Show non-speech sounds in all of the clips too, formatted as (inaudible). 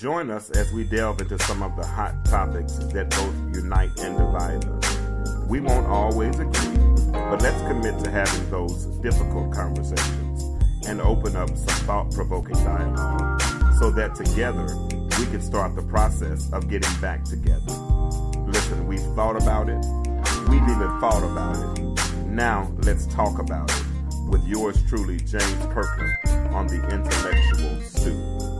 Join us as we delve into some of the hot topics that both unite and divide us. We won't always agree, but let's commit to having those difficult conversations and open up some thought provoking dialogue so that together we can start the process of getting back together. Listen, we've thought about it, we've even thought about it. Now let's talk about it with yours truly, James Kirklin, on the Intellectual Stew.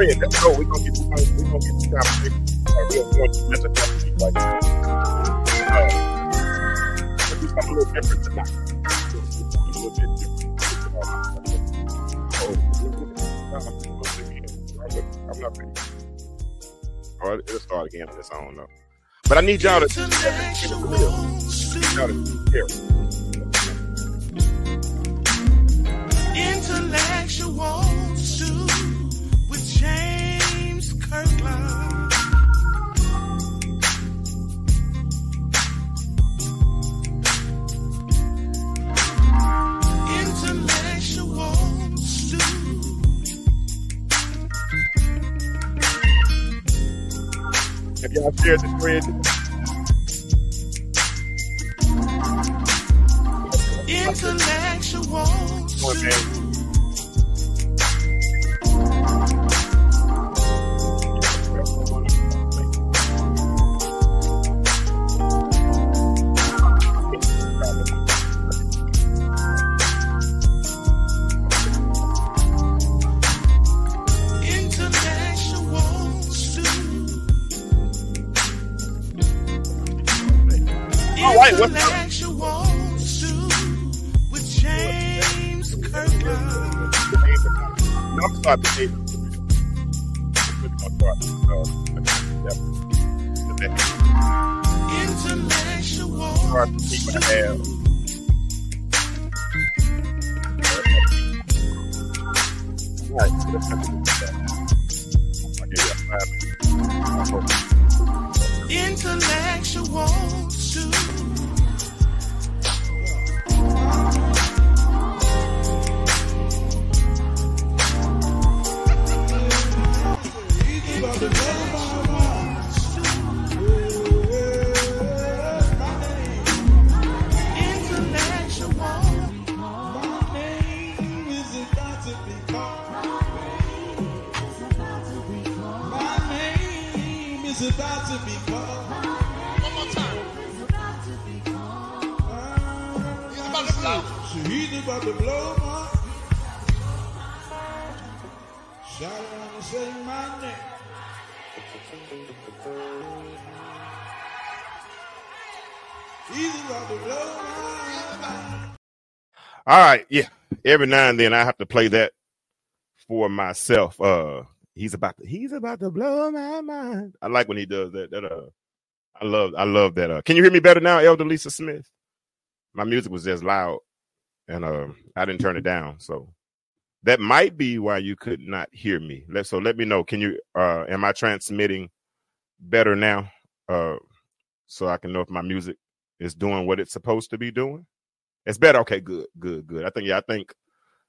need to talk we don't get the time a real point as a company like that. Oh, look at it. I'm not paying. Or it'll start again, I guess. I don't know. But I need y'all to, y'all to share the thread. Intellectual. All right, yeah. Every now and then I have to play that for myself. Uh he's about to he's about to blow my mind. I like when he does that. That uh I love I love that. Uh can you hear me better now, Elder Lisa Smith? My music was just loud and uh I didn't turn it down. So that might be why you could not hear me. Let so let me know. Can you uh am I transmitting better now? Uh so I can know if my music is doing what it's supposed to be doing. It's better. Okay, good, good, good. I think yeah, I think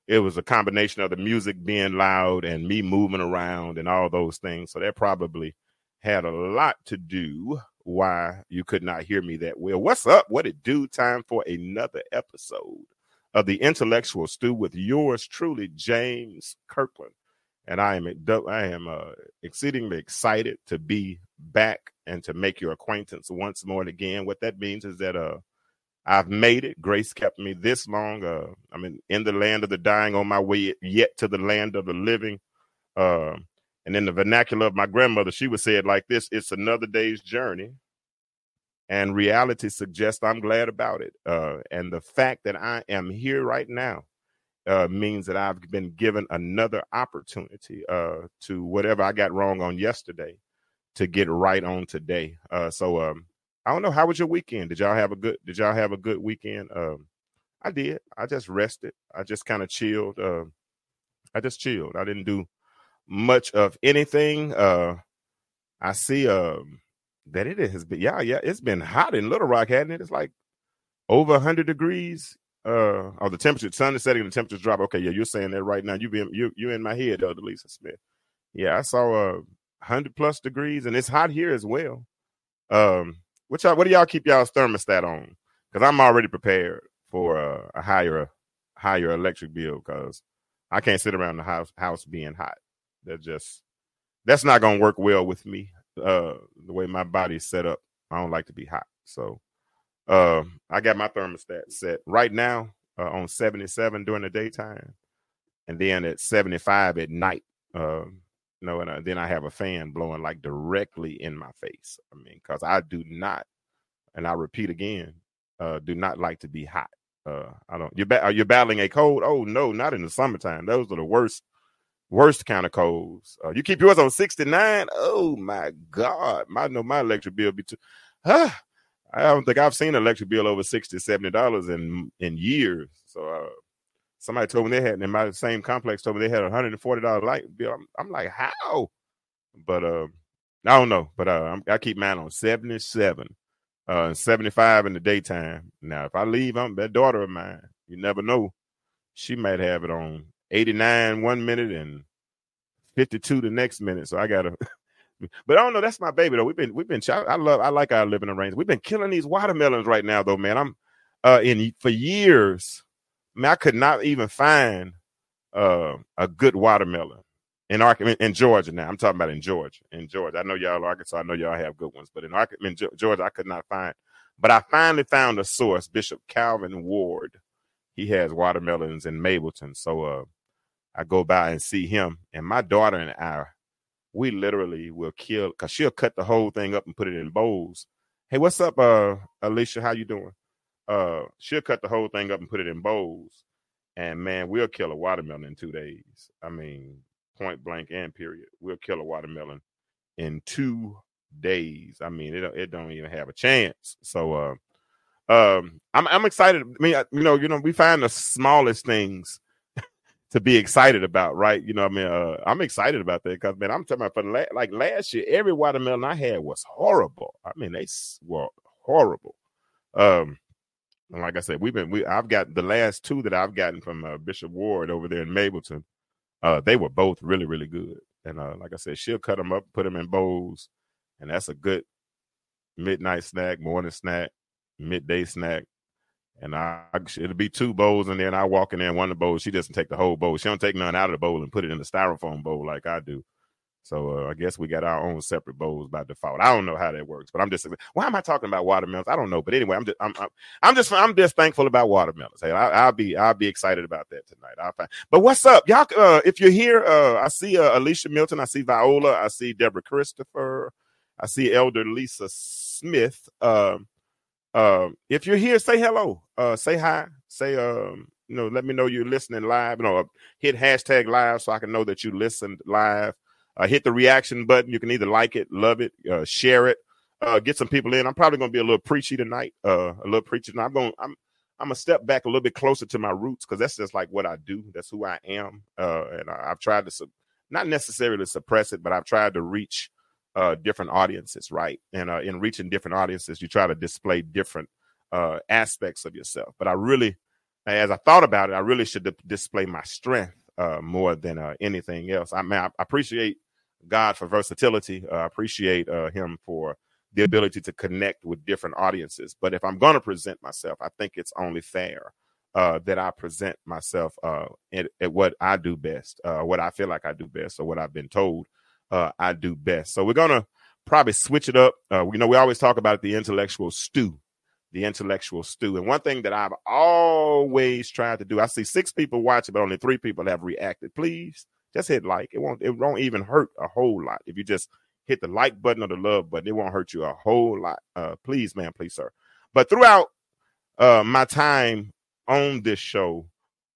it was a combination of the music being loud and me moving around and all those things. So that probably had a lot to do why you could not hear me that well. What's up? What it do? Time for another episode of the Intellectual Stew with yours truly, James Kirklin. And I am I am uh, exceedingly excited to be back and to make your acquaintance once more. And again, what that means is that uh I've made it. Grace kept me this long. Uh, I'm in, in the land of the dying, on my way yet to the land of the living. Uh, and in the vernacular of my grandmother, she would say it like this It's another day's journey. And reality suggests I'm glad about it. Uh, and the fact that I am here right now uh, means that I've been given another opportunity uh, to whatever I got wrong on yesterday to get right on today. Uh, so, um, I don't know. How was your weekend? Did y'all have a good? Did y'all have a good weekend? Um, I did. I just rested. I just kind of chilled. Uh, I just chilled. I didn't do much of anything. Uh, I see um, that it has been. Yeah, yeah. It's been hot in Little Rock, hadn't it? It's like over hundred degrees. Uh, or the temperature, sun is setting, the temperatures drop. Okay, yeah, you're saying that right now. You been you you in my head, Elder Lisa Smith. Yeah, I saw uh hundred plus degrees, and it's hot here as well. Um, what y'all, what do y'all keep y'all's thermostat on? Because I'm already prepared for a higher higher electric bill because I can't sit around the house house being hot. That just that's not gonna work well with me. Uh, the way my body's set up, I don't like to be hot. So uh, I got my thermostat set right now uh, on 77 during the daytime, and then at 75 at night. Uh, know, and uh, then I have a fan blowing like directly in my face. I mean, because I do not, and I repeat again, uh, do not like to be hot. Uh, I don't. You're ba- are you battling a cold? Oh no, not in the summertime. Those are the worst, worst kind of colds. Uh, you keep yours on 69. Oh my God, my no, my electric bill be too. Ah, I don't think I've seen an electric bill over 60 70 dollars in in years. So uh, somebody told me they had in my same complex told me they had a hundred and forty dollar light bill. I'm, I'm, like, how? But uh, I don't know. But uh, i keep mine on seventy seven, uh, seventy five in the daytime. Now, if I leave, I'm that daughter of mine. You never know. She might have it on eighty nine one minute and fifty two the next minute. So I gotta. (laughs) But I don't know. That's my baby though. We've been we've been. I love. I like our living arrangements. We've been killing these watermelons right now though, man. I'm uh, in for years, I, I could not even find uh, a good watermelon in Ark in, Georgia. Now I'm talking about in Georgia. In Georgia, I know y'all Arkansas. I know y'all have good ones, but in Ark in Georgia, I could not find. But I finally found a source, Bishop Calvin Ward. He has watermelons in Mableton, so uh, I go by and see him. And my daughter and I, we literally will kill because she'll cut the whole thing up and put it in bowls. Hey, what's up, uh, Alicia? How you doing? Uh, she'll cut the whole thing up and put it in bowls. And man, we'll kill a watermelon in two days. I mean, point blank and period. We'll kill a watermelon in two days. I mean, it it don't even have a chance. So, uh, um, I'm I'm excited. I mean, I- you know, you know, we find the smallest things (laughs) to be excited about, right? You know, I mean, uh, I'm excited about that because man, I'm talking about for la- like last year, every watermelon I had was horrible. I mean, they were horrible. Um, and like I said, we've been we I've got the last two that I've gotten from uh, Bishop Ward over there in Mableton. Uh, they were both really really good. And uh, like I said, she'll cut them up, put them in bowls, and that's a good midnight snack, morning snack, midday snack. And I, it'll be two bowls, in there, and I walk in there and one of the bowls. She doesn't take the whole bowl. She don't take none out of the bowl and put it in the styrofoam bowl like I do. So uh, I guess we got our own separate bowls by default. I don't know how that works, but I'm just why am I talking about watermelons? I don't know, but anyway, I'm just I'm I'm, I'm just I'm just thankful about watermelons. Hey, I, I'll be I'll be excited about that tonight. I'll find. But what's up, y'all? Uh, if you're here, uh, I see uh, Alicia Milton, I see Viola, I see Deborah Christopher, I see Elder Lisa Smith. Um, um, if you're here, say hello. Uh, say hi. Say um, you know, let me know you're listening live. You know, hit hashtag live so I can know that you listened live. Uh, hit the reaction button. You can either like it, love it, uh, share it, uh, get some people in. I'm probably going to be a little preachy tonight. Uh, a little preachy. tonight. I'm going. I'm. I'm gonna step back a little bit closer to my roots because that's just like what I do. That's who I am. Uh, and I, I've tried to sup- not necessarily suppress it, but I've tried to reach uh, different audiences, right? And uh, in reaching different audiences, you try to display different uh, aspects of yourself. But I really, as I thought about it, I really should di- display my strength uh, more than uh, anything else. I mean, I appreciate God for versatility. Uh, I appreciate uh, Him for the ability to connect with different audiences. But if I'm going to present myself, I think it's only fair uh, that I present myself uh, at, at what I do best, uh, what I feel like I do best, or what I've been told uh, I do best. So we're gonna probably switch it up. Uh, you know, we always talk about the intellectual stew, the intellectual stew. And one thing that I've always tried to do, I see six people watching, but only three people have reacted. Please just hit like. It won't. It won't even hurt a whole lot if you just hit the like button or the love button. It won't hurt you a whole lot. Uh, please, man, please, sir. But throughout uh, my time on this show,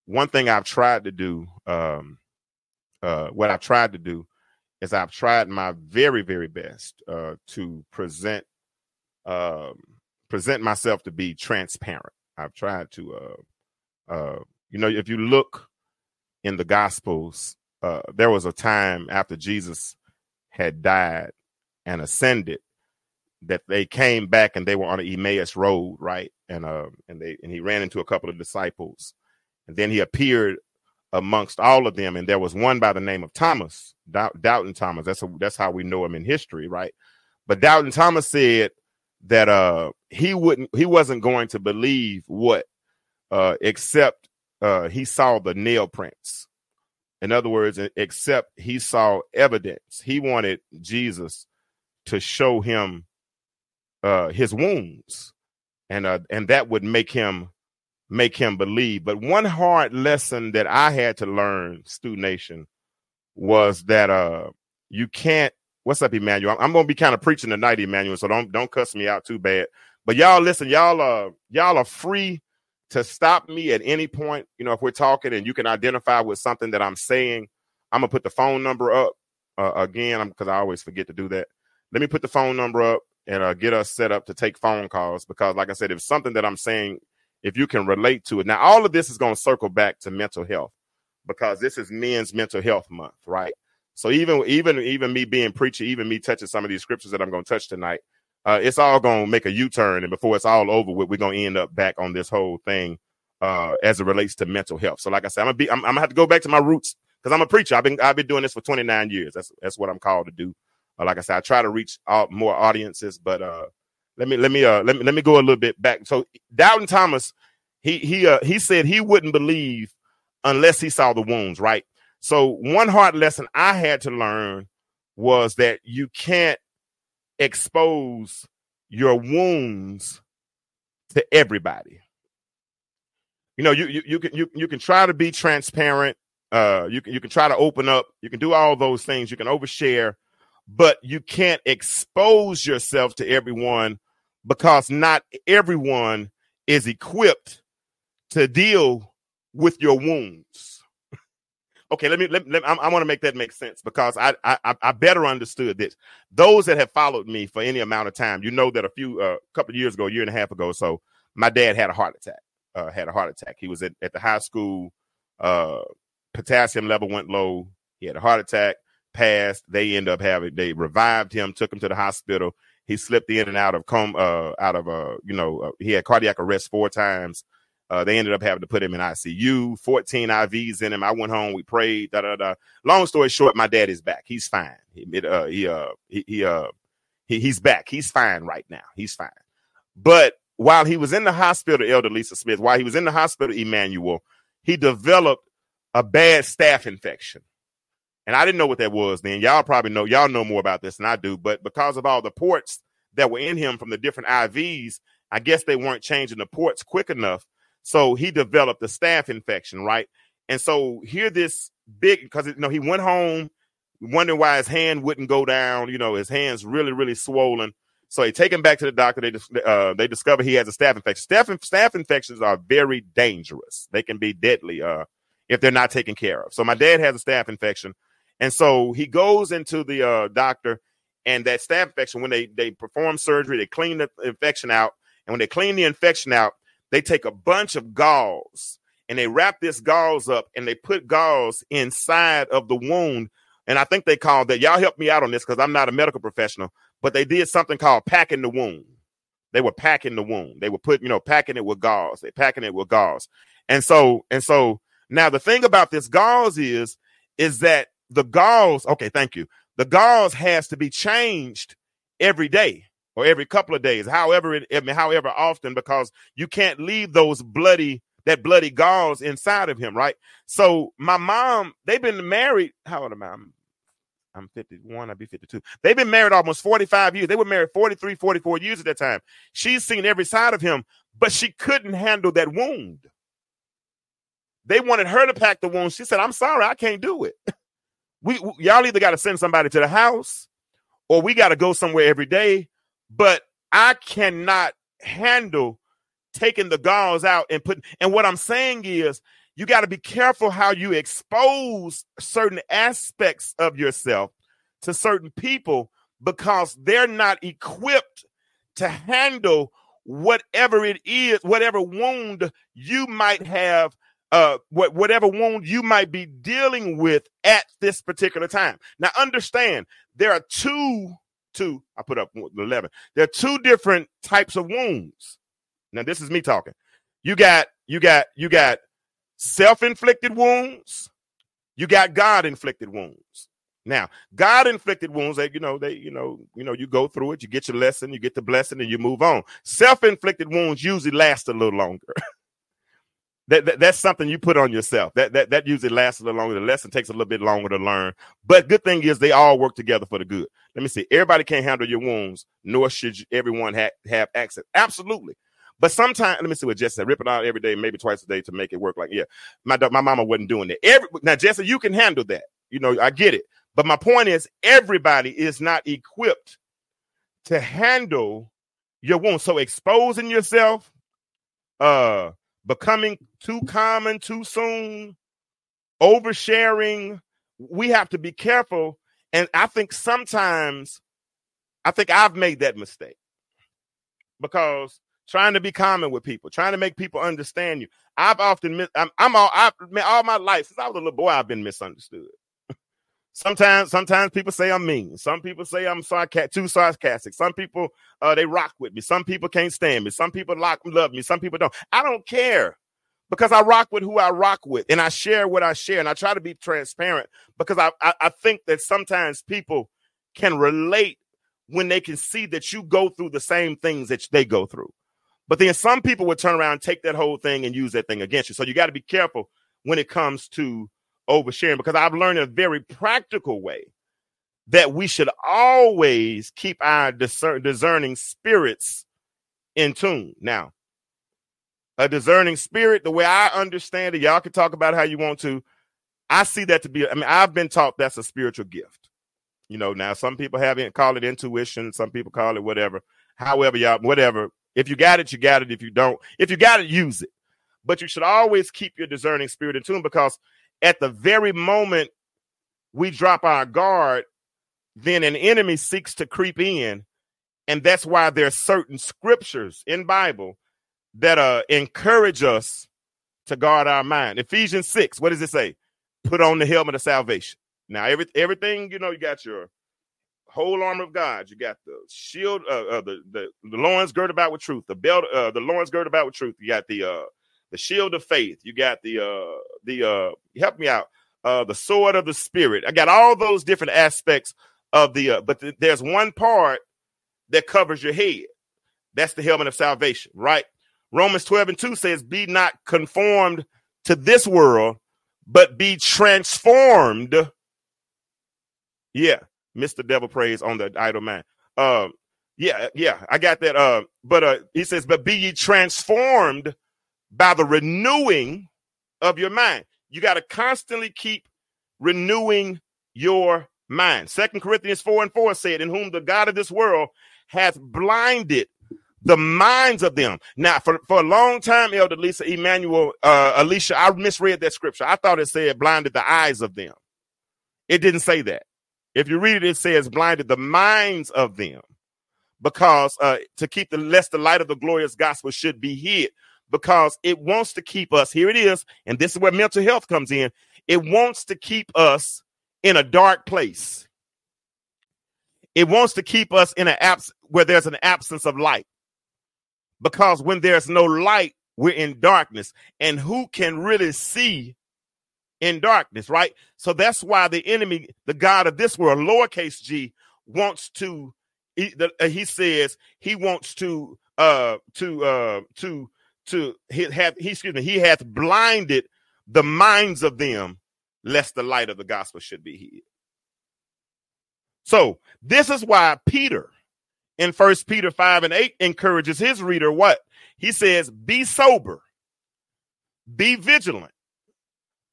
one thing I've tried to do, um, uh, what I've tried to do is I've tried my very, very best uh, to present um, present myself to be transparent. I've tried to, uh, uh, you know, if you look in the Gospels, uh, there was a time after Jesus had died and ascended that they came back and they were on the Emmaus road, right? And uh, and they and he ran into a couple of disciples, and then he appeared amongst all of them, and there was one by the name of Thomas, Doubt, Doubting Thomas. That's a, that's how we know him in history, right? But Doubting Thomas said that uh he wouldn't he wasn't going to believe what uh except uh he saw the nail prints. In other words, except he saw evidence. He wanted Jesus to show him uh his wounds. And uh and that would make him make him believe. But one hard lesson that i had to learn Stew Nation was that uh you can't what's up emmanuel? I'm, I'm gonna be kind of preaching tonight emmanuel so don't don't cuss me out too bad. But y'all listen y'all uh y'all are free to stop me at any point you know if we're talking and you can identify with something that i'm saying i'm gonna put the phone number up uh, again I'm because i always forget to do that. Let me put the phone number up and uh, get us set up to take phone calls because like i said if something that i'm saying if you can relate to it now all of this is to circle back to mental health because this is men's mental health month right? So even even even me being preacher even me touching some of these scriptures that i'm to touch tonight uh, it's all to make a u-turn and before it's all over with we're to end up back on this whole thing uh, as it relates to mental health so like i said i'm gonna be i'm, I'm gonna have to go back to my roots because i'm a preacher i've been i've been doing this for 29 years that's that's what i'm called to do uh, like I said, I try to reach out more audiences, but uh, let me let me uh let me let me go a little bit back. So Doubting Thomas, he he uh he said he wouldn't believe unless he saw the wounds, right? So one hard lesson I had to learn was that you can't expose your wounds to everybody. You know, you you, you can you, you can try to be transparent. Uh, you can you can try to open up. You can do all those things. You can overshare, but you can't expose yourself to everyone because not everyone is equipped to deal with your wounds. Okay, let me let, let I, want to make that make sense because I, I I better understood this. Those that have followed me for any amount of time, you know that a few a uh, couple years ago, a year and a half ago, so my dad had a heart attack. Uh, had a heart attack. He was at, at the high school. Uh, potassium level went low. He had a heart attack. Passed. They end up having. They revived him. Took him to the hospital. He slipped in and out of com. Uh, out of uh, you know, uh, he had cardiac arrest four times. Uh, they ended up having to put him in ICU, 14 IVs in him. I went home, we prayed, da da da. Long story short, my dad is back. He's fine. He uh he uh he, he uh he, he's back. He's fine right now. He's fine. But while he was in the hospital, Elder Lisa Smith, while he was in the hospital, Emmanuel, he developed a bad staph infection. And I didn't know what that was then. Y'all probably know, y'all know more about this than I do, but because of all the ports that were in him from the different IVs, I guess they weren't changing the ports quick enough so he developed a staph infection, right? And so here this big because you know he went home wondering why his hand wouldn't go down. You know, his hands really, really swollen. So they take him back to the doctor. They uh, they discover he has a staph infection. Staph, staph infections are very dangerous. They can be deadly uh, if they're not taken care of. So my dad has a staph infection, and so he goes into the uh, doctor, and that staph infection when they they perform surgery, they clean the infection out, and when they clean the infection out, they take a bunch of gauze and they wrap this gauze up and they put gauze inside of the wound. And I think they called that. Y'all help me out on this because I'm not a medical professional, but they did something called packing the wound. They were packing the wound. They were put, you know, packing it with gauze. They packing it with gauze. And so, and so now the thing about this gauze is, is that the gauze, okay, thank you. The gauze has to be changed every day or every couple of days, however it, I mean, however often, because you can't leave those bloody that bloody gauze inside of him, right? So my mom, they've been married. How old am I? I'm, I'm 51, I'll be 52. They've been married almost 45 years. They were married 43, 44 years at that time. She's seen every side of him, but she couldn't handle that wound. They wanted her to pack the wound. She said, I'm sorry, I can't do it. (laughs) We, we y'all either got to send somebody to the house or we got to go somewhere every day but I cannot handle taking the gauze out and put and what I'm saying is you got to be careful how you expose certain aspects of yourself to certain people because they're not equipped to handle whatever it is, whatever wound you might have, uh, what, whatever wound you might be dealing with at this particular time. Now, understand there are two two. I put up 11. There are two different types of wounds. Now, this is me talking. You got, you got, you got self-inflicted wounds. You got God-inflicted wounds. Now, God-inflicted wounds, they, you know, they, you know, you know, you go through it, you get your lesson, you get the blessing, and you move on. Self-inflicted wounds usually last a little longer. (laughs) that, that, that's something you put on yourself. That, that that usually lasts a little longer. The lesson takes a little bit longer to learn. But good thing is they all work together for the good. Let me see. Everybody can't handle your wounds, nor should everyone ha- have access. Absolutely. But sometimes, let me see what Jesse said. Rip it out every day, maybe twice a day to make it work. Like, yeah, my my mama wasn't doing that. Every now, Jesse, you can handle that. You know, I get it. But my point is, everybody is not equipped to handle your wounds. So exposing yourself, uh, becoming too common too soon, oversharing. We have to be careful. And I think sometimes, I think I've made that mistake because trying to be common with people, trying to make people understand you. I've often, I'm, I'm all, I've, all my life since I was a little boy, I've been misunderstood. Sometimes, sometimes people say I'm mean. Some people say I'm sarcastic, too sarcastic. Some people, uh, they rock with me. Some people can't stand me. Some people like love me. Some people don't. I don't care because I rock with who I rock with, and I share what I share, and I try to be transparent because I, I, I think that sometimes people can relate when they can see that you go through the same things that they go through. But then some people would turn around, take that whole thing, and use that thing against you. So you got to be careful when it comes to oversharing because I've learned in a very practical way that we should always keep our discern, discerning spirits in tune. Now, a discerning spirit, the way I understand it, y'all can talk about how you want to. I see that to be, I mean, I've been taught that's a spiritual gift. You know, now some people have it, call it intuition, some people call it whatever. However, y'all, whatever. If you got it, you got it. If you don't, if you got it, use it. But you should always keep your discerning spirit in tune because at the very moment we drop our guard, then an enemy seeks to creep in. And that's why there's certain scriptures in Bible that uh encourage us to guard our mind. Ephesians 6, what does it say? Put on the helmet of salvation. Now, every everything, you know, you got your whole armor of God. You got the shield, uh, uh the, the the loins girded about with truth, the belt, uh, the loins girded about with truth. You got the uh the shield of faith. You got the uh the uh help me out, uh the sword of the spirit. I got all those different aspects of the uh, but th- there's one part that covers your head. That's the helmet of salvation, right? Romans 12 and 2 says, Be not conformed to this world, but be transformed. Yeah, Mr. Devil preys on the idle man. Um, yeah, yeah, I got that. Uh, but uh, he says, But be ye transformed by the renewing of your mind. You got to constantly keep renewing your mind. Second Corinthians 4 and 4 said, In whom the God of this world hath blinded the minds of them. Now, for, for a long time, Elder Lisa, Emmanuel, uh, Alicia, I misread that scripture. I thought it said blinded the eyes of them. It didn't say that. If you read it, it says blinded the minds of them because uh, to keep the lest the light of the glorious gospel should be hid because it wants to keep us here it is and this is where mental health comes in it wants to keep us in a dark place it wants to keep us in an abs where there's an absence of light because when there's no light, we're in darkness. And who can really see in darkness, right? So that's why the enemy, the God of this world, lowercase g, wants to. He, the, uh, he says he wants to uh to uh to to have he excuse me he hath blinded the minds of them lest the light of the gospel should be hid so this is why peter in First Peter 5 and 8 encourages his reader what? He says, Be sober, be vigilant,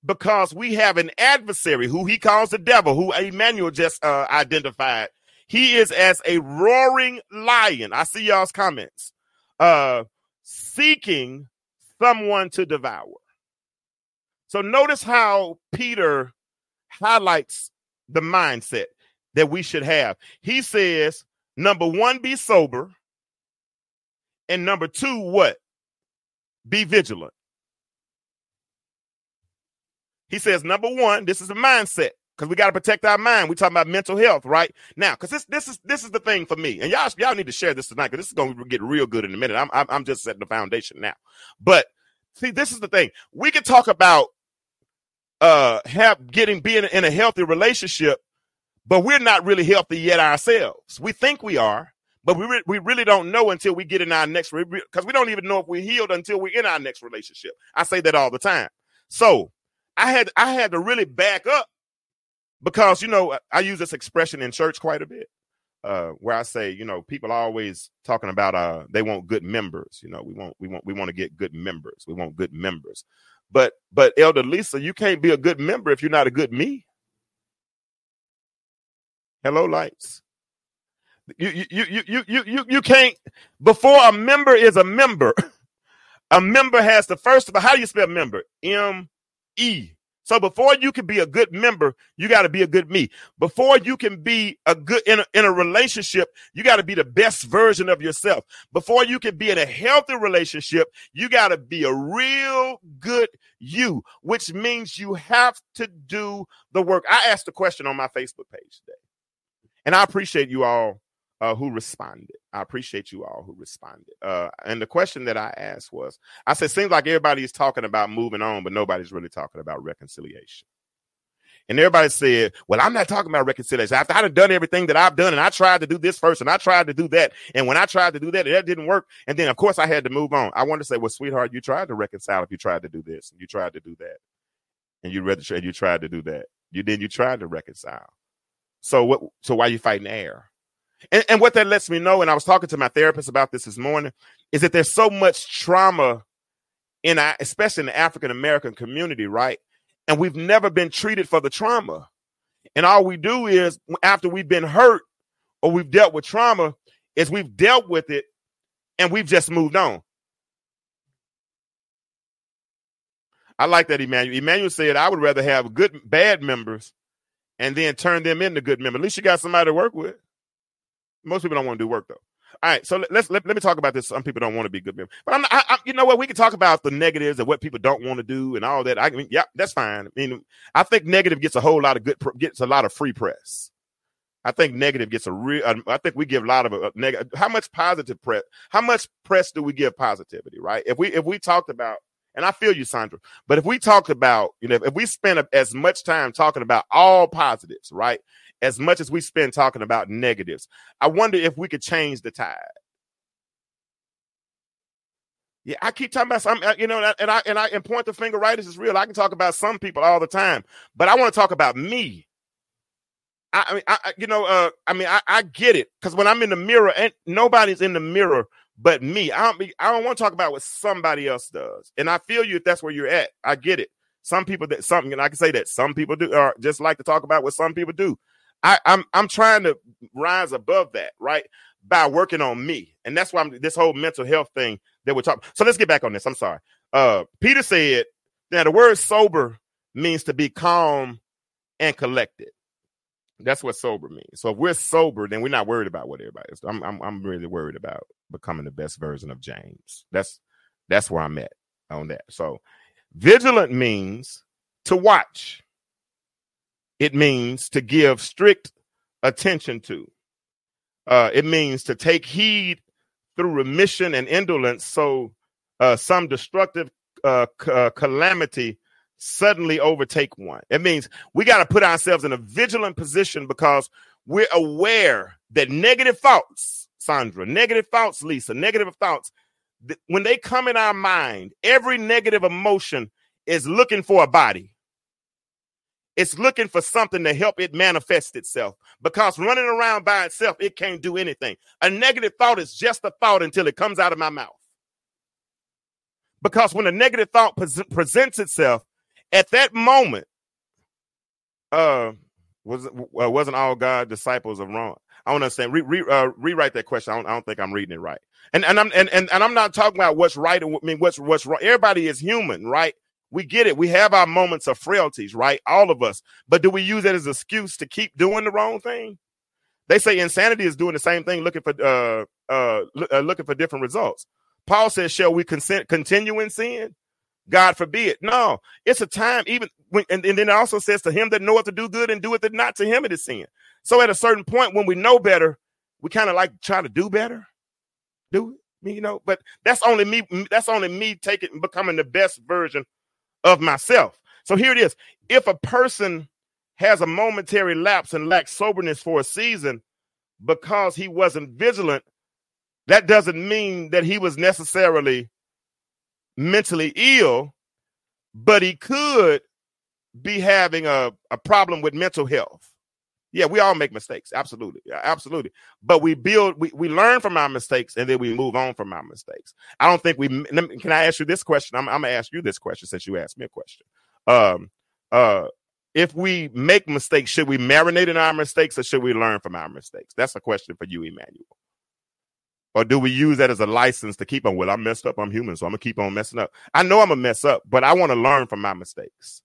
because we have an adversary who he calls the devil, who Emmanuel just uh, identified. He is as a roaring lion. I see y'all's comments. Uh, seeking someone to devour. So notice how Peter highlights the mindset that we should have. He says, Number one, be sober. And number two, what? Be vigilant. He says, number one, this is a mindset because we got to protect our mind. We talking about mental health, right? Now, because this this is this is the thing for me, and y'all y'all need to share this tonight because this is going to get real good in a minute. I'm, I'm I'm just setting the foundation now, but see, this is the thing. We can talk about uh have getting being in a healthy relationship but we're not really healthy yet ourselves. We think we are, but we, re- we really don't know until we get in our next because re- we don't even know if we're healed until we're in our next relationship. I say that all the time. So I had I had to really back up because you know I use this expression in church quite a bit. Uh, where I say, you know, people are always talking about uh they want good members. You know, we want we want we want to get good members. We want good members. But but Elder Lisa, you can't be a good member if you're not a good me. Hello, lights. You you you you you you you can't before a member is a member. (laughs) A member has to first of all, how do you spell member? M E. So before you can be a good member, you got to be a good me. Before you can be a good in a, in a relationship, you got to be the best version of yourself. Before you can be in a healthy relationship, you got to be a real good you, which means you have to do the work. I asked a question on my Facebook page today. And I appreciate you all uh, who responded. I appreciate you all who responded. Uh, and the question that I asked was I said, seems like everybody is talking about moving on, but nobody's really talking about reconciliation. And everybody said, Well, I'm not talking about reconciliation. After I've done everything that I've done, and I tried to do this first, and I tried to do that. And when I tried to do that, that didn't work. And then, of course, I had to move on. I wanted to say, Well, sweetheart, you tried to reconcile if you tried to do this, and you tried to do that. And you read the and you tried to do that. You then you tried to reconcile. So what so why are you fighting air? And, and what that lets me know, and I was talking to my therapist about this this morning, is that there's so much trauma in our, especially in the African American community, right? And we've never been treated for the trauma. And all we do is after we've been hurt or we've dealt with trauma, is we've dealt with it and we've just moved on. I like that, Emmanuel. Emmanuel said, I would rather have good bad members and then turn them into good members. At least you got somebody to work with. Most people don't want to do work though. All right, so let's let, let me talk about this. Some people don't want to be good members, but I'm, I, I, you know what? We can talk about the negatives and what people don't want to do and all that. I mean, yeah, that's fine. I mean, I think negative gets a whole lot of good, gets a lot of free press. I think negative gets a real. Um, I think we give a lot of uh, a, a negative. How much positive press? How much press do we give positivity? Right? If we if we talked about, and I feel you, Sandra, but if we talked about, you know, if we spend a, as much time talking about all positives, right? As much as we spend talking about negatives. I wonder if we could change the tide. Yeah, I keep talking about some, uh, you know, and I and I and point the finger right is real. I can talk about some people all the time, but I want to talk about me. I, I mean, I, you know, uh, I mean, I, I get it because when I'm in the mirror, and nobody's in the mirror but me. I don't I don't want to talk about what somebody else does, and I feel you if that's where you're at. I get it. Some people that something, and I can say that some people do, or just like to talk about what some people do. I, I'm I'm trying to rise above that, right? By working on me. And that's why I'm this whole mental health thing that we're talking. So let's get back on this. I'm sorry. Uh Peter said now the word sober means to be calm and collected. That's what sober means. So if we're sober, then we're not worried about what everybody is. I'm I'm I'm really worried about becoming the best version of James. That's that's where I'm at on that. So vigilant means to watch it means to give strict attention to. Uh, it means to take heed through remission and indolence so uh, some destructive uh, c- uh, calamity suddenly overtake one. It means we got to put ourselves in a vigilant position because we're aware that negative thoughts, Sandra, negative thoughts, Lisa, negative thoughts, th- when they come in our mind, every negative emotion is looking for a body. It's looking for something to help it manifest itself because running around by itself, it can't do anything. A negative thought is just a thought until it comes out of my mouth. Because when a negative thought pre- presents itself, at that moment, uh, was uh, wasn't all God disciples of wrong? I don't understand. Re, re, uh, rewrite that question. I don't, I don't, think I'm reading it right. And and I'm and, and and I'm not talking about what's right. I mean, what's what's wrong. Everybody is human, right? We get it. We have our moments of frailties, right? All of us. But do we use that as an excuse to keep doing the wrong thing? They say insanity is doing the same thing, looking for uh, uh, uh looking for different results. Paul says, "Shall we consent, continue in sin? God forbid." No, it's a time. Even when, and, and then it also says, "To him that knoweth to do good and doeth it not, to him it is sin." So at a certain point, when we know better, we kind of like try to do better. Do you know? But that's only me. That's only me taking becoming the best version of myself. So here it is. If a person has a momentary lapse and lacks soberness for a season because he wasn't vigilant, that doesn't mean that he was necessarily mentally ill, but he could be having a, a problem with mental health. Yeah, we all make mistakes. Absolutely. Absolutely. But we build, we, we learn from our mistakes and then we move on from our mistakes. I don't think we, can I ask you this question? I'm, I'm going to ask you this question since you asked me a question. Um, uh, if we make mistakes, should we marinate in our mistakes or should we learn from our mistakes? That's a question for you, Emmanuel. Or do we use that as a license to keep on? Well, I messed up. I'm human, so I'm gonna keep on messing up. I know I'm gonna mess up, but I want to learn from my mistakes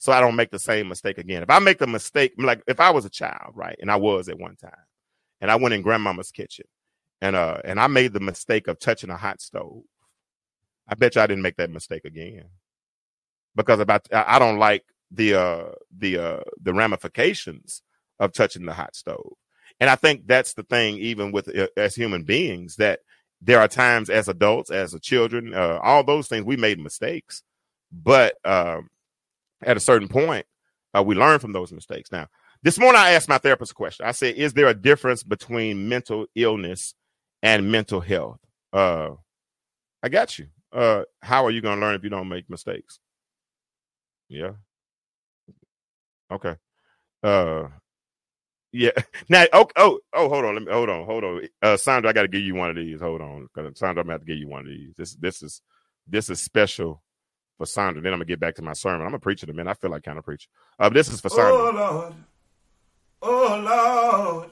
so I don't make the same mistake again. If I make the mistake, like if I was a child, right, and I was at one time, and I went in grandmama's kitchen, and uh, and I made the mistake of touching a hot stove, I bet you I didn't make that mistake again, because about I don't like the uh the uh the ramifications of touching the hot stove, and I think that's the thing, even with uh, as human beings, that there are times as adults, as children, uh, all those things we made mistakes, but um at a certain point, Uh, we learn from those mistakes. Now, this morning I asked my therapist a question. I said, "Is there a difference between mental illness and mental health?" Uh, I got you. Uh, how are you going to learn if you don't make mistakes? Yeah. Okay. Uh, yeah. (laughs) Now, oh, oh, oh, hold on. Let me hold on. Hold on. Uh, Sandra, I got to give you one of these. Hold on, Sandra, I'm gonna have to give you one of these. This, this is, this is special for Sandra. Then I'm gonna get back to my sermon. I'm gonna preach it a preacher, man. I feel like kind of preacher. Uh, this is for Sandra. Oh Lord. Oh Lord.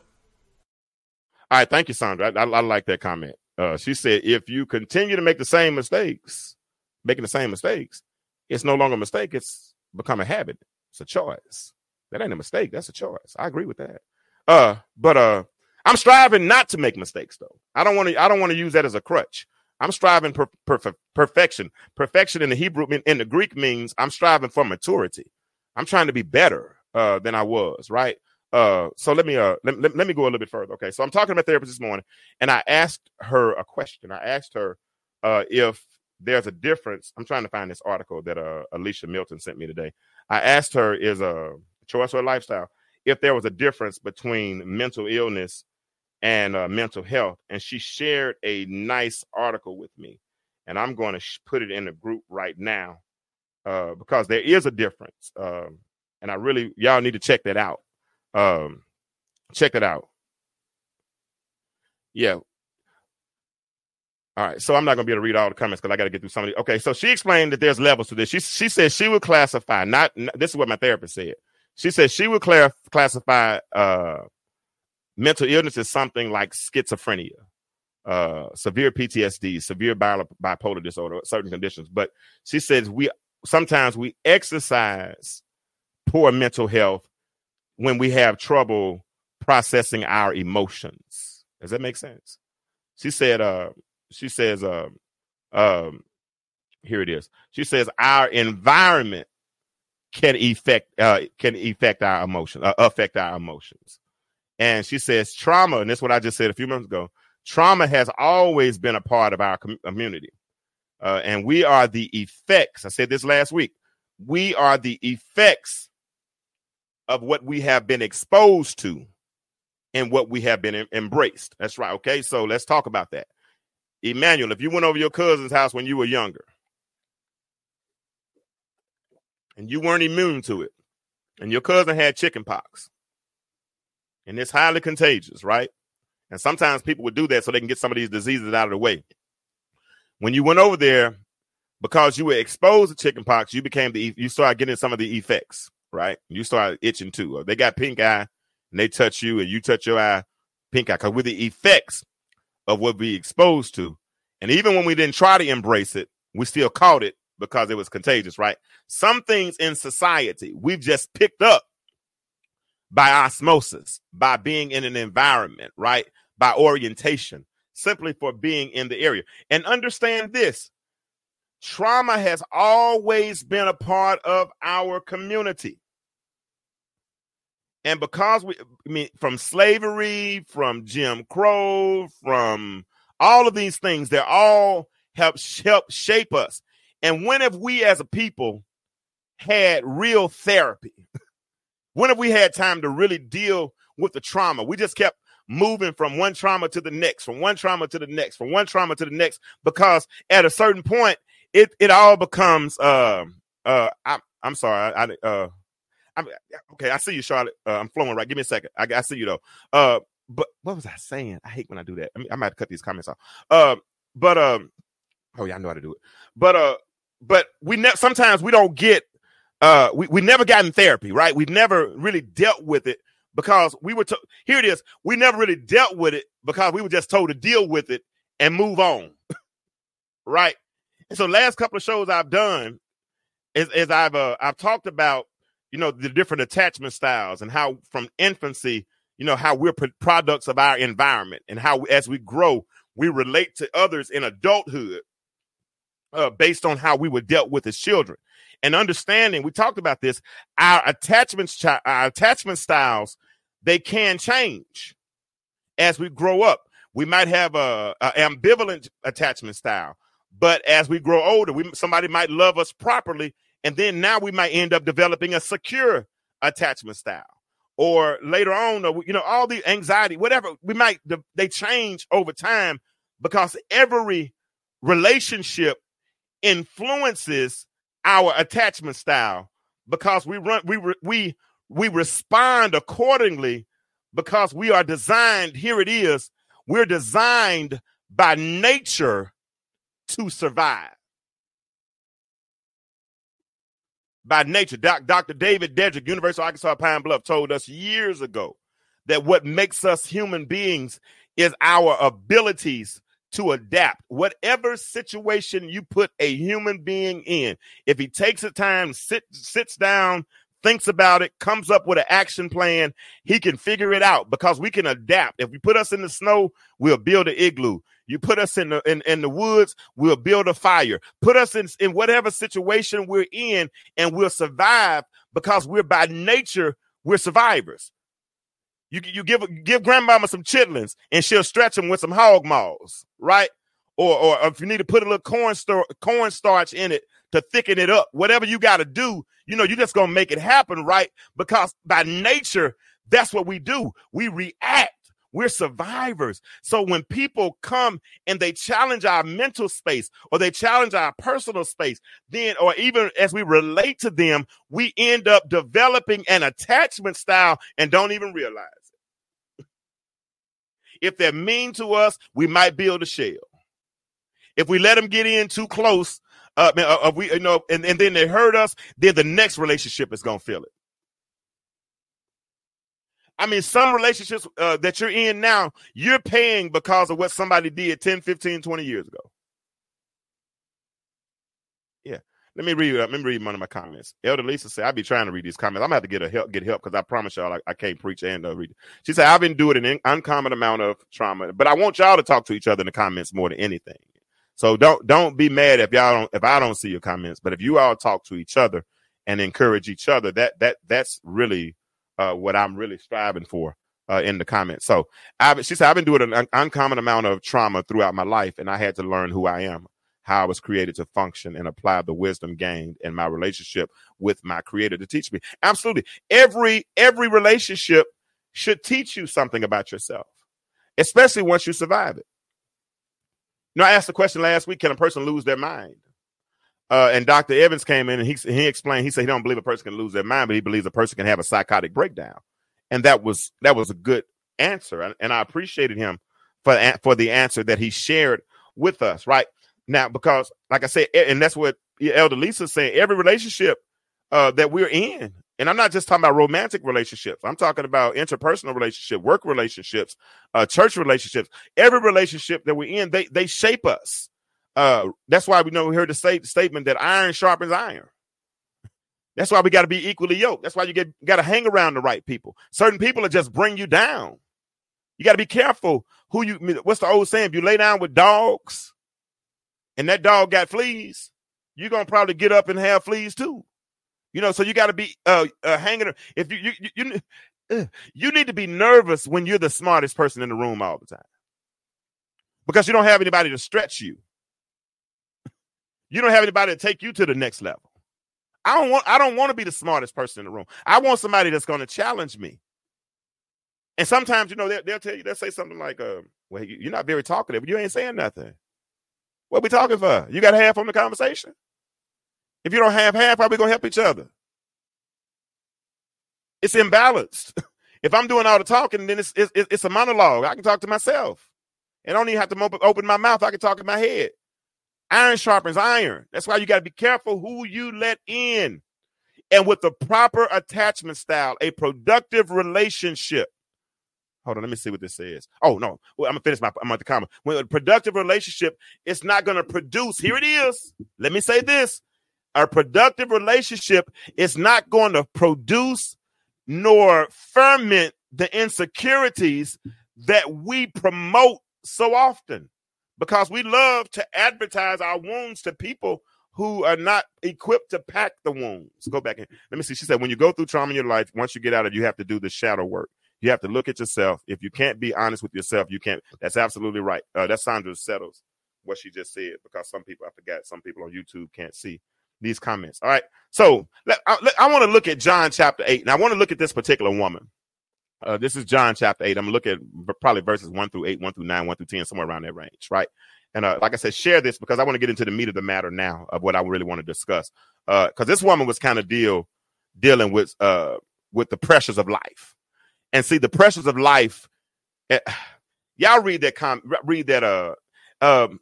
All right, thank you, Sandra. I, I, I like that comment. Uh, she said, if you continue to make the same mistakes, making the same mistakes, it's no longer a mistake. It's become a habit. It's a choice. That ain't a mistake. That's a choice. I agree with that. Uh, but uh, I'm striving not to make mistakes, though. I don't want to. I don't want to use that as a crutch. I'm striving for per, perfection. Perfection in the Hebrew, in the Greek means I'm striving for maturity. I'm trying to be better uh, than I was. Right. Uh, so let me uh let, let, let me go a little bit further. Okay, so I'm talking to my therapist this morning, and I asked her a question. I asked her uh if there's a difference. I'm trying to find this article that uh Alicia Milton sent me today. I asked her is a choice or a lifestyle if there was a difference between mental illness and uh, mental health, and she shared a nice article with me, and I'm going to sh- put it in the group right now uh, because there is a difference, um, and I really y'all need to check that out. Um, check it out. Yeah. All right. So I'm not gonna be able to read all the comments because I got to get through some of the. Okay. So she explained that there's levels to this. She she said she would classify not. This is what my therapist said. She said she would cla- classify uh, mental illness is something like schizophrenia, uh, severe PTSD, severe bipolar disorder, certain conditions. But she says we sometimes we exercise poor mental health when we have trouble processing our emotions. Does that make sense? She said, uh, she says, uh, um, here it is. She says our environment can affect uh, can affect our emotions, uh, affect our emotions. And she says trauma, and that's what I just said a few minutes ago. Trauma has always been a part of our com- community, uh, and we are the effects. I said this last week. We are the effects of what we have been exposed to and what we have been em- embraced. That's right. Okay. So let's talk about that. Emmanuel, if you went over your cousin's house when you were younger and you weren't immune to it, and your cousin had chicken pox, and it's highly contagious, right? And sometimes people would do that so they can get some of these diseases out of the way. When you went over there, because you were exposed to chickenpox, you became the you started getting some of the effects right? You start itching too. They got pink eye and they touch you and you touch your eye, pink eye. Because with the effects of what we exposed to, and even when we didn't try to embrace it, we still caught it because it was contagious, right? Some things in society we've just picked up by osmosis, by being in an environment, right? By orientation, simply for being in the area. And understand this trauma has always been a part of our community. And because we, I mean, from slavery, from Jim Crow, from all of these things, they're all help help shape us. And when have we as a people had real therapy? (laughs) when have we had time to really deal with the trauma? We just kept moving from one trauma to the next, from one trauma to the next, from one trauma to the next, because at a certain point, it it all becomes um uh, I'm I'm sorry I, I uh I'm okay I see you Charlotte. Uh, I'm flowing right give me a second. I, I see you though. Uh but what was I saying? I hate when I do that. I mean I might cut these comments off. Uh but um oh yeah I know how to do it. But uh but we ne- sometimes we don't get uh we, we never got in therapy right? We've never really dealt with it because we were to- here it is. We never really dealt with it because we were just told to deal with it and move on (laughs) right? And so, last couple of shows I've done is, is I've uh, I've talked about you know the different attachment styles and how from infancy, you know how we're products of our environment and how as we grow we relate to others in adulthood uh, based on how we were dealt with as children. And understanding, we talked about this. Our attachments, our attachment styles, they can change as we grow up. We might have a, a ambivalent attachment style but as we grow older, we somebody might love us properly, and then now we might end up developing a secure attachment style. Or later on, or, you know, all the anxiety, whatever we might, they change over time because every relationship influences our attachment style because we run, we, we, we respond accordingly because we are designed. Here it is. We're designed by nature to survive. By nature, Doc, Dr. David Dedrick, University of Arkansas Pine Bluff, told us years ago that what makes us human beings is our abilities to adapt. Whatever situation you put a human being in, if he takes the time, sit, sits down, thinks about it, comes up with an action plan, he can figure it out because we can adapt. If you put us in the snow, we'll build an igloo. You put us in the in, in the woods, we'll build a fire. Put us in, in whatever situation we're in, and we'll survive because we're by nature, we're survivors. You you give give grandmama some chitlins and she'll stretch them with some hog maws, right? Or or if you need to put a little corn star, cornstarch in it to thicken it up, whatever you got to do, you know, you're just gonna make it happen, right? Because by nature, that's what we do. We react. We're survivors. So when people come and they challenge our mental space or they challenge our personal space, then, or even as we relate to them, we end up developing an attachment style and don't even realize. If they're mean to us, we might build a shell. If we let them get in too close, uh, uh, uh, we you know, and, and then they hurt us, then the next relationship is gonna feel it. I mean, some relationships uh, that you're in now, you're paying because of what somebody did 10, 15, 20 years ago. Yeah. Let me read. Uh, let me read one of my comments. Elder Lisa said, "I be trying to read these comments. I'm gonna have to get a help, get help, because I promise y'all, I, I, can't preach and uh, read." She said, "I've been doing an uncommon amount of trauma, but I want y'all to talk to each other in the comments more than anything. So don't don't be mad if y'all don't if I don't see your comments, but if you all talk to each other and encourage each other, that that that's really uh, what I'm really striving for uh, in the comments. So I, she said I've been doing an uncommon amount of trauma throughout my life, and I had to learn who I am, how I was created to function, and apply the wisdom gained in my relationship with my Creator to teach me. Absolutely, every every relationship should teach you something about yourself, especially once you survive it. You know, I asked the question last week: Can a person lose their mind? Uh, and Dr. Evans came in and he he explained. He said he don't believe a person can lose their mind, but he believes a person can have a psychotic breakdown. And that was that was a good answer, and I appreciated him for for the answer that he shared with us. Right now, because like I said, and that's what Elder Lisa saying. Every relationship uh, that we're in, and I'm not just talking about romantic relationships. I'm talking about interpersonal relationships, work relationships, uh, church relationships. Every relationship that we're in, they they shape us. Uh, that's why we know we heard the state, statement that iron sharpens iron. That's why we got to be equally yoked. That's why you get got to hang around the right people. Certain people will just bring you down. You got to be careful who you. What's the old saying? If you lay down with dogs, and that dog got fleas, you're gonna probably get up and have fleas too. You know, so you got to be uh, uh, hanging. If you you you you, you need to be nervous when you're the smartest person in the room all the time, because you don't have anybody to stretch you. You don't have anybody to take you to the next level. I don't want. I don't want to be the smartest person in the room. I want somebody that's going to challenge me. And sometimes, you know, they'll, they'll tell you, they'll say something like, uh, "Well, you're not very talkative. You ain't saying nothing. What we talking for? You got half on the conversation." If you don't have half, how are we gonna help each other? It's imbalanced. (laughs) if I'm doing all the talking, then it's, it's it's a monologue. I can talk to myself, and I don't even have to open my mouth. I can talk in my head. Iron sharpens iron. That's why you got to be careful who you let in. And with the proper attachment style, a productive relationship. Hold on, let me see what this says. Oh no, well, I'm gonna finish my. I'm at the comment. When a productive relationship, it's not gonna produce. Here it is. Let me say this: a productive relationship is not going to produce nor ferment the insecurities that we promote so often because we love to advertise our wounds to people who are not equipped to pack the wounds. Go back in. Let me see. She said, when you go through trauma in your life, once you get out of it, you have to do the shadow work. You have to look at yourself. If you can't be honest with yourself, you can't. That's absolutely right. Uh, that's Sandra settles what she just said because some people, I forgot, some people on YouTube can't see these comments. All right. So let, I, I want to look at John chapter eight, and I want to look at this particular woman. Uh, this is John chapter eight. I'm gonna look at probably verses one through eight, one through nine, one through ten, somewhere around that range, right? And uh, like I said, share this because I want to get into the meat of the matter now of what I really want to discuss. Because this woman was kind of deal dealing with uh with the pressures of life, and see the pressures of life. eh, (sighs) y'all read that com read that uh um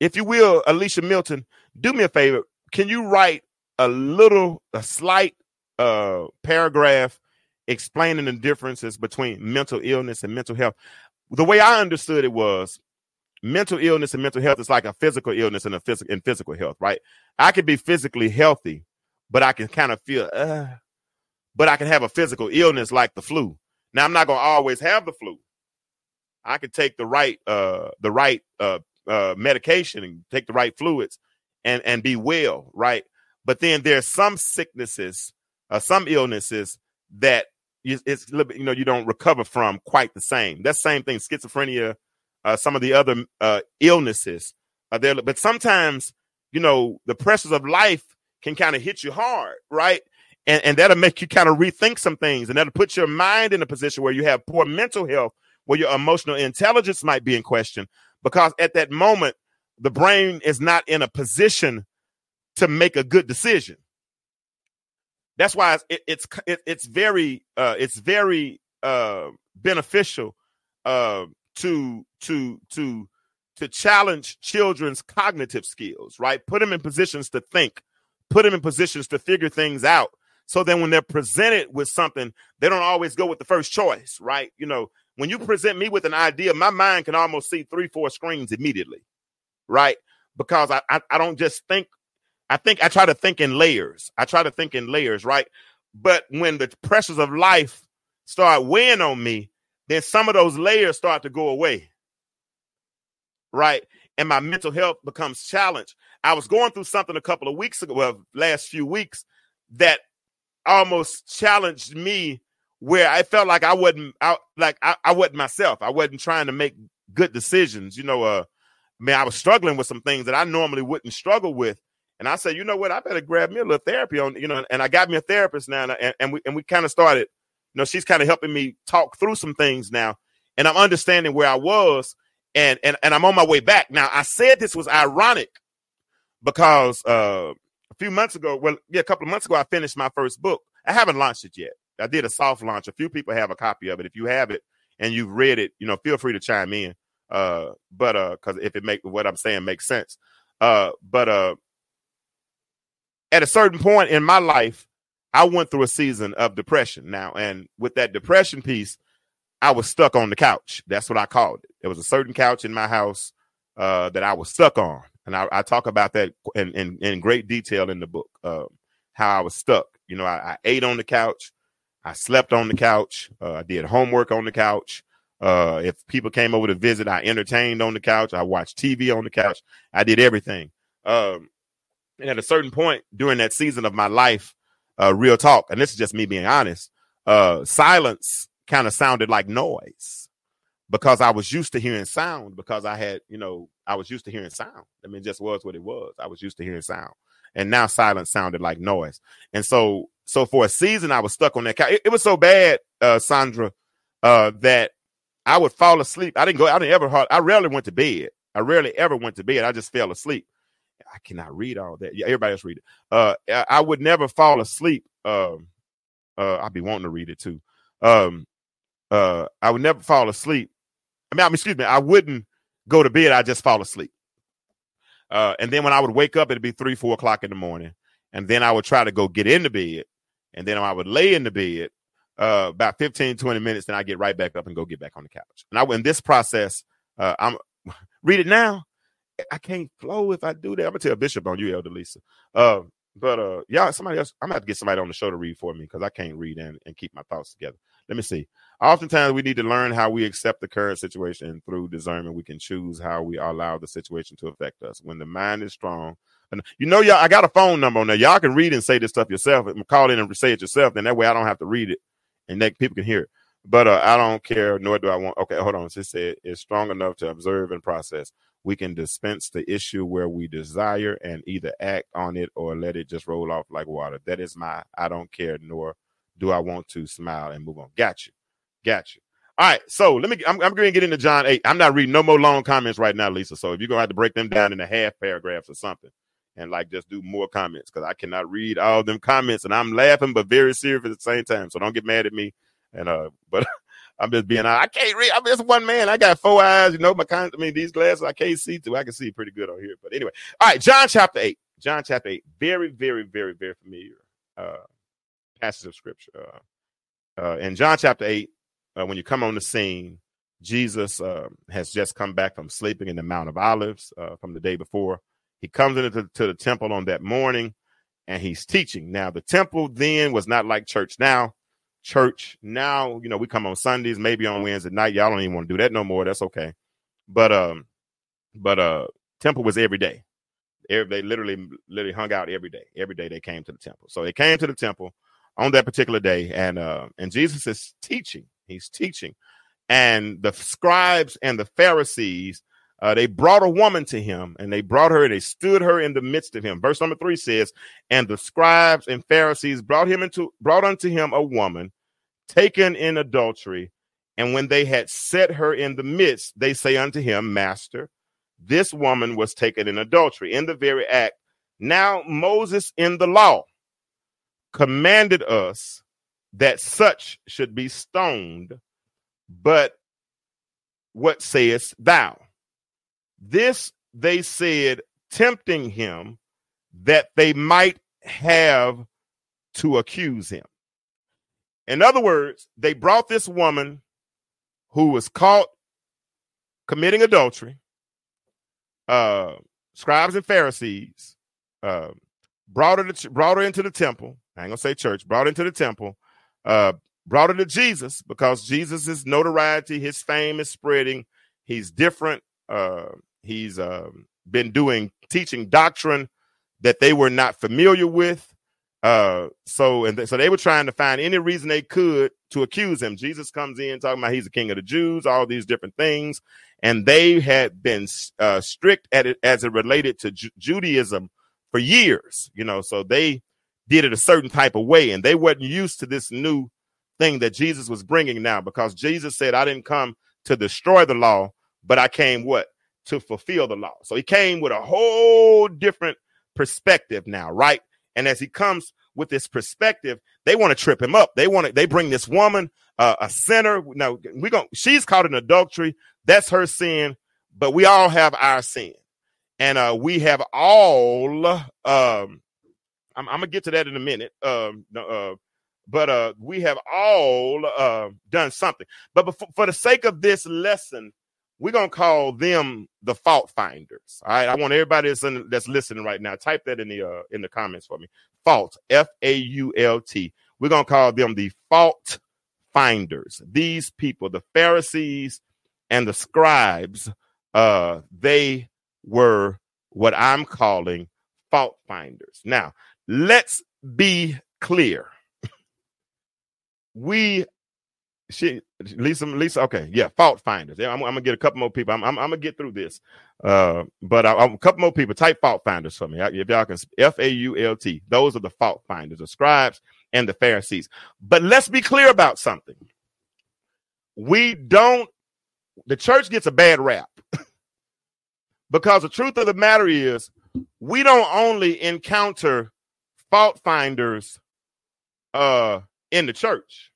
if you will, Alicia Milton, do me a favor. Can you write a little, a slight uh paragraph explaining the differences between mental illness and mental health? The way I understood it was mental illness and mental health is like a physical illness and a physical and physical health, right? I could be physically healthy, but I can kind of feel uh but I can have a physical illness like the flu. Now I'm not gonna always have the flu. I can take the right uh the right uh uh medication and take the right fluids and and be well, right? But then there's some sicknesses, uh, some illnesses that you, it's you know you don't recover from quite the same. That same thing, schizophrenia, uh, some of the other uh, illnesses are there. But sometimes you know the pressures of life can kind of hit you hard, right? And and that'll make you kind of rethink some things, and that'll put your mind in a position where you have poor mental health, where your emotional intelligence might be in question, because at that moment the brain is not in a position to make a good decision. That's why it's it, it's it, it's very uh, it's very uh, beneficial uh, to to to to challenge children's cognitive skills, right? Put them in positions to think, put them in positions to figure things out. So then when they're presented with something, they don't always go with the first choice, right? You know, when you present me with an idea, my mind can almost see three, four screens immediately, right? Because I, I, I don't just think, I think I try to think in layers. I try to think in layers, right? But when the pressures of life start weighing on me, then some of those layers start to go away, right? And my mental health becomes challenged. I was going through something a couple of weeks ago, well, last few weeks, that almost challenged me where I felt like I wasn't out, like I, I wasn't myself. I wasn't trying to make good decisions. You know, uh, man, I was struggling with some things that I normally wouldn't struggle with. And I said, you know what, I better grab me a little therapy on, you know, and I got me a therapist now, and, and we and we kind of started, you know, she's kind of helping me talk through some things now, and I'm understanding where I was, and and and I'm on my way back. Now, I said this was ironic because uh few months ago, well, yeah, a couple of months ago, I finished my first book. I haven't launched it yet. I did a soft launch. A few people have a copy of it. If you have it and you've read it, you know, feel free to chime in. Uh, but uh, because if it make what I'm saying makes sense. Uh, but uh, at a certain point in my life, I went through a season of depression now, and with that depression piece, I was stuck on the couch. That's what I called it. There was a certain couch in my house uh, that I was stuck on, and I, I talk about that in, in, in great detail in the book. Uh, how I was stuck. You know, I, I ate on the couch, I slept on the couch, uh, I did homework on the couch. Uh, if people came over to visit, I entertained on the couch. I watched TV on the couch. I did everything. Um, and at a certain point during that season of my life, uh, real talk, and this is just me being honest, uh, silence kind of sounded like noise because I was used to hearing sound because I had, you know, I was used to hearing sound. I mean, just was what it was. I was used to hearing sound. And now silence sounded like noise. And so, so for a season, I was stuck on that couch. It, it was so bad, uh, Sandra, uh, that I would fall asleep. I didn't go, I didn't ever, I rarely went to bed. I rarely ever went to bed. I just fell asleep. I cannot read all that. Yeah, everybody else read it. Uh, I, I would never fall asleep. Um, uh, I'd be wanting to read it too. Um, uh, I would never fall asleep. I mean, I mean, excuse me, I wouldn't go to bed. I just fall asleep. Uh, and then when I would wake up, it'd be three, four o'clock in the morning. And then I would try to go get into bed. And then I would lay in the bed uh, about 15, 20 minutes. Then I get right back up and go get back on the couch. And I, in this process, uh, I'm (laughs) read it now. I can't flow if I do that. I'm gonna tell Bishop on you, Elder Lisa. Uh, but uh, yeah, somebody else. I'm gonna have to get somebody on the show to read for me because I can't read and, and keep my thoughts together. Let me see. Oftentimes, we need to learn how we accept the current situation, and through discernment, we can choose how we allow the situation to affect us. When the mind is strong, and you know, y'all, I got a phone number on there. Y'all can read and say this stuff yourself. Call in and say it yourself. Then that way, I don't have to read it, and that people can hear it. But uh, I don't care, nor do I want. Okay, hold on. It said it's strong enough to observe and process. we can dispense the issue where we desire and either act on it or let it just roll off like water. That is my I don't care, nor do I want to smile and move on. Got you. Got you. All right. So let me, I'm, I'm going to get into John 8. I'm not reading no more long comments right now, Lisa. So if you're going to have to break them down into half paragraphs or something and like just do more comments because I cannot read all them comments and I'm laughing, but very serious at the same time. So don't get mad at me. And, uh, (laughs) but I'm just being, I can't read. I'm just one man. I got four eyes, you know, my kind, I mean, these glasses I can't see too. I can see pretty good on here. But anyway, all right. John chapter 8. John chapter 8. Very, very, very, very familiar uh, passage of scripture. Uh, uh, in John chapter 8, uh, when you come on the scene, Jesus uh, has just come back from sleeping in the Mount of Olives uh, from the day before. He comes into to the temple on that morning and he's teaching. Now, the temple then was not like church now. Church now, you know, we come on Sundays, maybe on Wednesday night. Y'all don't even want to do that no more. That's okay. But um, but uh, temple was every day. Every, they literally literally hung out every day. Every day they came to the temple. So they came to the temple on that particular day, and uh, and Jesus is teaching. He's teaching, and the scribes and the Pharisees uh, they brought a woman to him, and they brought her. They stood her in the midst of him. Verse number three says, "And the scribes and Pharisees brought him into brought unto him a woman taken in adultery, and when they had set her in the midst, they say unto him, Master, this woman was taken in adultery in the very act. Now Moses in the law." Commanded us that such should be stoned. But what sayest thou? This they said, tempting him that they might have to accuse him. In other words, they brought this woman who was caught committing adultery, uh, scribes and Pharisees, uh, brought her to, brought her into the temple, I ain't gonna say church, brought into the temple, uh, brought her to Jesus because Jesus' notoriety, his fame is spreading. He's different. Uh, he's uh, been doing teaching doctrine that they were not familiar with. Uh, so and th- so they were trying to find any reason they could to accuse him. Jesus comes in talking about he's the king of the Jews, all these different things, and they had been uh, strict at it as it related to Ju- Judaism for years. You know, so they did it a certain type of way, and they weren't used to this new thing that Jesus was bringing now because Jesus said, I didn't come to destroy the law, but I came what? To fulfill the law. So he came with a whole different perspective now, right? And as he comes with this perspective, they want to trip him up. They want to, they bring this woman, uh, a sinner. Now we going she's caught in adultery. That's her sin, but we all have our sin. And uh, we have all um, I'm, I'm, gonna get to that in a minute. Um, uh, but uh, we have all uh, done something. But before, for the sake of this lesson, we're gonna call them the fault finders. All right. I want everybody that's, in, that's listening right now. Type that in the uh, in the comments for me. Fault. F A U L T. We're gonna call them the fault finders. These people, the Pharisees and the scribes, uh, they were what I'm calling fault finders. Now, let's be clear. we she Lisa Lisa okay yeah fault finders. Yeah I'm, I'm, gonna get a couple more people. I'm, I'm, I'm gonna get through this. Uh but I, a couple more people. Type fault finders for me. If y'all can F A U L T. Those are the fault finders the scribes and the Pharisees. But let's be clear about something. We don't the church gets a bad rap. (laughs) Because the truth of the matter is we don't only encounter fault finders uh in the church.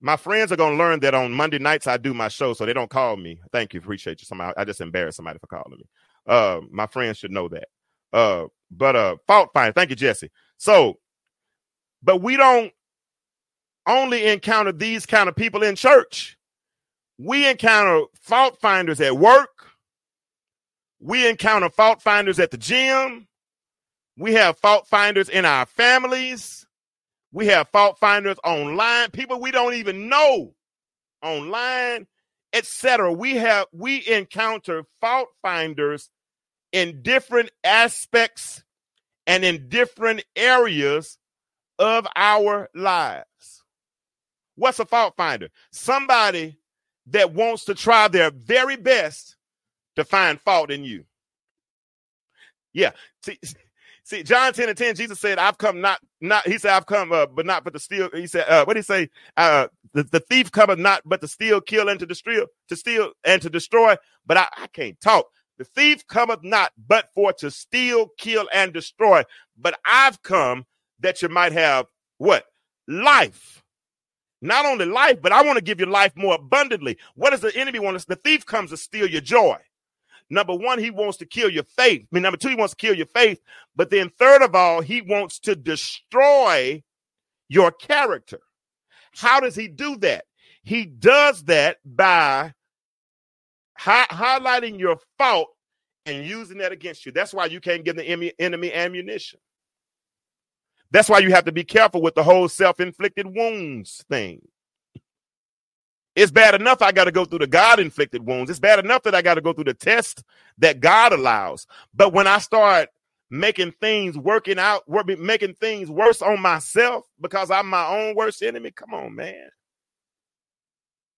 My friends are gonna learn that on Monday nights I do my show, so they don't call me. Thank you, appreciate you. Somebody, I just embarrassed somebody for calling me. Uh, my friends should know that. Uh, but uh, fault finder. Thank you, Jesse. So, but we don't only encounter these kind of people in church. We encounter fault finders at work. We encounter fault finders at the gym. We have fault finders in our families. We have fault finders online, people we don't even know online, etc. We have we encounter fault finders in different aspects and in different areas of our lives. What's a fault finder? Somebody that wants to try their very best to find fault in you. Yeah. See, see, John 10 and 10, Jesus said, I've come not, not, he said, I've come, uh, but not but to steal. He said, uh, what did he say? Uh, the, the thief cometh not but to steal, kill, and to destroy, to steal and to destroy. But I, I can't talk. The thief cometh not but for to steal, kill, and destroy. But I've come that you might have what? Life. Not only life, but I want to give you life more abundantly. What does the enemy want us? The thief comes to steal your joy. Number one, he wants to kill your faith. I mean, number two, he wants to kill your faith. But then, third of all, he wants to destroy your character. How does he do that? He does that by hi- highlighting your fault and using that against you. That's why you can't give the enemy, enemy ammunition. That's why you have to be careful with the whole self inflicted wounds thing. It's bad enough I got to go through the God inflicted wounds. It's bad enough that I got to go through the test that God allows. But when I start making things working out, making things worse on myself because I'm my own worst enemy, come on, man.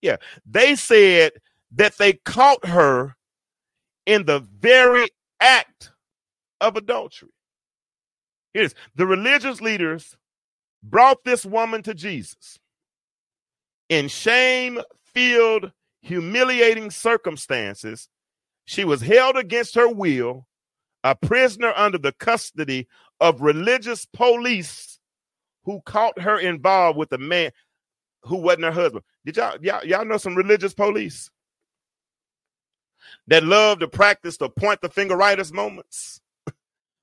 Yeah, they said that they caught her in the very act of adultery. It is the religious leaders brought this woman to Jesus in shame filled, humiliating circumstances. She was held against her will, a prisoner under the custody of religious police who caught her involved with a man who wasn't her husband. Did y'all, y'all, y'all know some religious police that love to practice the point the finger righters moments?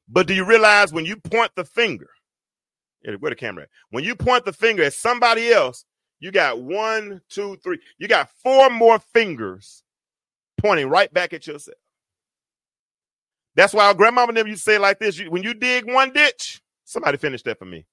but do you realize when you point the finger, where the camera at? When you point the finger at somebody else, you got one, two, three. You got four more fingers pointing right back at yourself. That's why our grandmama never used to say like this. When you dig one ditch, somebody finish that for me.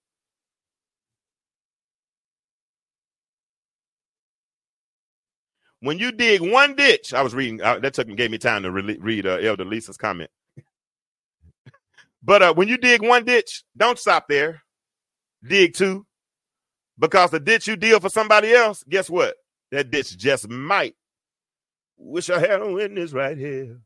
When you dig one ditch, I was reading. Uh, that took me gave me time to re- read uh, Elder Lisa's comment. (laughs) but uh, when you dig one ditch, don't stop there. Dig two, because the ditch you deal for somebody else, guess what? That ditch just might. Wish I had a witness right here.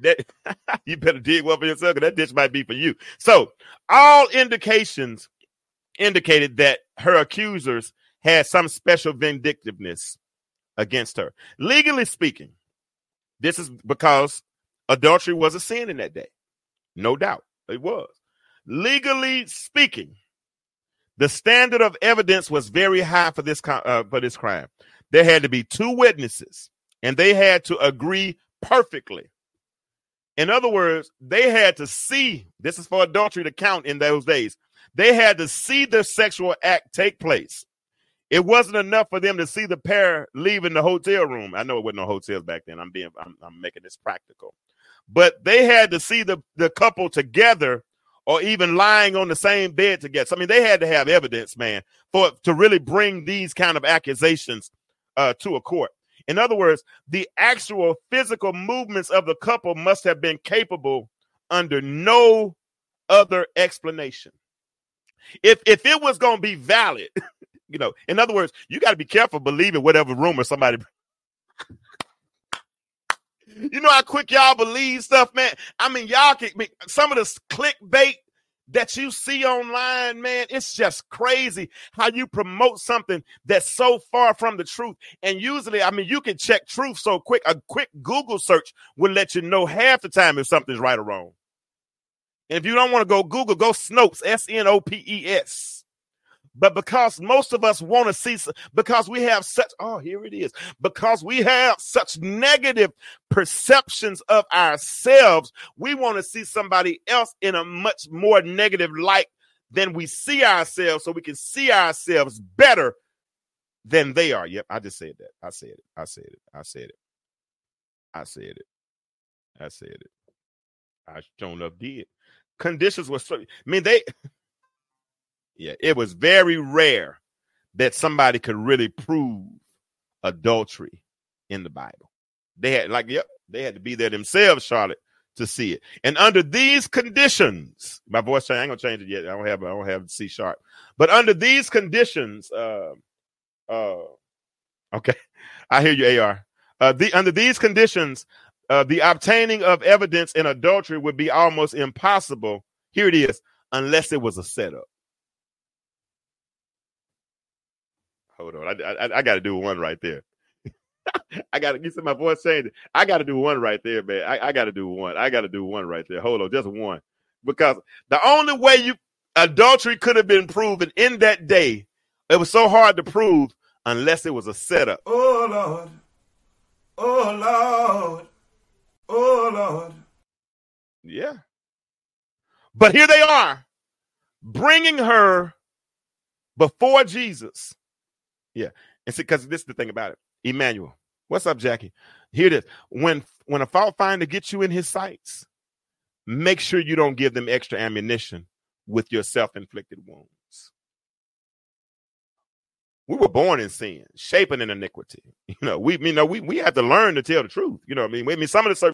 That (laughs) you better dig well for yourself, because that ditch might be for you. So all indications indicated that her accusers had some special vindictiveness against her. Legally speaking, this is because adultery was a sin in that day. No doubt it was. Legally speaking, the standard of evidence was very high for this uh, for this crime. There had to be two witnesses, and they had to agree perfectly. In other words, they had to see this is for adultery to count in those days. They had to see the sexual act take place. It wasn't enough for them to see the pair leaving the hotel room. I know it wasn't no hotels back then. I'm being I'm, I'm making this practical, but they had to see the the couple together or even lying on the same bed together. So, I mean, they had to have evidence, man, for to really bring these kind of accusations uh, to a court. In other words, the actual physical movements of the couple must have been capable under no other explanation. If if it was going to be valid, (laughs) you know, in other words, you got to be careful believing whatever rumor somebody you know how quick y'all believe stuff, man. I mean, y'all can some of this clickbait that you see online, man. It's just crazy how you promote something that's so far from the truth. And usually, I mean, you can check truth so quick. A quick Google search will let you know half the time if something's right or wrong. And if you don't want to go Google, go Snopes, S N O P E S. But because most of us want to see, because we have such, oh, here it is, because we have such negative perceptions of ourselves, we want to see somebody else in a much more negative light than we see ourselves so we can see ourselves better than they are. Yep, I just said that. I said it. I said it. I said it. I said it. I said it. I shown up did. Conditions were so I mean they (laughs) yeah, it was very rare that somebody could really prove adultery in the Bible. They had like, yep, they had to be there themselves, Charlotte, to see it. And under these conditions, my voice I ain't gonna change it yet. I don't have I don't have C sharp. But under these conditions, uh uh okay, I hear you, AR. Uh, the, under these conditions, uh, the obtaining of evidence in adultery would be almost impossible. Here it is, unless it was a setup. Hold on, I, I, I got to do one right there. (laughs) I got to. See my voice saying. I got to do one right there, man. I, I got to do one. I got to do one right there. Hold on, just one, because the only way you adultery could have been proven in that day, it was so hard to prove unless it was a setup. Oh Lord. Oh Lord. Oh Lord. Yeah. But here they are, bringing her before Jesus. Yeah. See, because this is the thing about it. Emmanuel. What's up, Jackie? Here it is. When when a fault finder gets you in his sights, make sure you don't give them extra ammunition with your self-inflicted wounds. We were born in sin, shaping in iniquity. (laughs) You know, we you know we we have to learn to tell the truth. You know I mean? I mean, some of the